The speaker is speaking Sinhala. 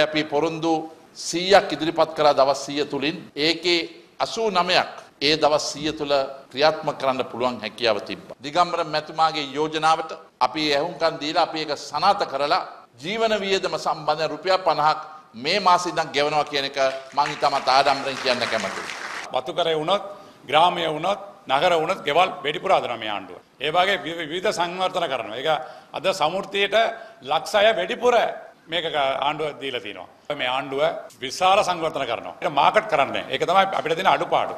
අපි පොරොන්දු සීයක් ඉදිරිපත් කරා දවස් සීය තුළින් ඒකේ අසූ නමයක් ඒ දවස් සීය තුළ ක්‍රියාත්ම කරන්න පුළුවන් හැකියාව තිබ්බ. දිගම්බර මැතුමාගේ යෝජනාවට අපි ඇහුම්කන් දීලා අපි ඒක සනාත කරලා ජීවන වියදම සම්බන්ධ රුපියල් පණහක් මේ මාසිදම් ගෙවනවා කියන එක මං ඉතාමත් ආඩම්බරෙන් කියන්න කැමතියි. වතුකරය වුණොත් ග්‍රාමය වුණොත් නගර වුණත් ගෙවල් වැඩිපුර අදන මේ ආණ්ඩුව. ඒ වගේ විව- විවිධ සංවර්ධන කරනවා. ඒක අද සමෘද්ධියට ලක්ෂ අය වැඩිපුර මේක ක- ආණ්ඩුව දීලා තිනවා. මේ ආණ්ඩුව විශාල සංවර්ධන කරනවා. ඒක මාකට් කරන්නේ. ඒක තමයි අපිට තියෙන අඩුපාඩු.